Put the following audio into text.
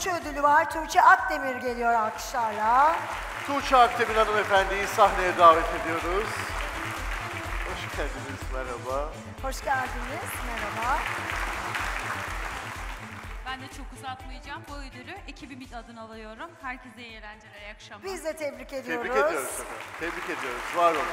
Tuğçe ödülü var. Tuğçe Akdemir geliyor alkışlarla. Tuğçe Akdemir hanımefendiyi sahneye davet ediyoruz. Hoş geldiniz, merhaba. Hoş geldiniz. Merhaba. Ben de çok uzatmayacağım. Bu ödülü ekibimiz adına alıyorum. Herkese iyi eğlenceler, iyi akşamlar. Biz de tebrik ediyoruz. Tebrik ediyoruz efendim. Tebrik ediyoruz, var olun.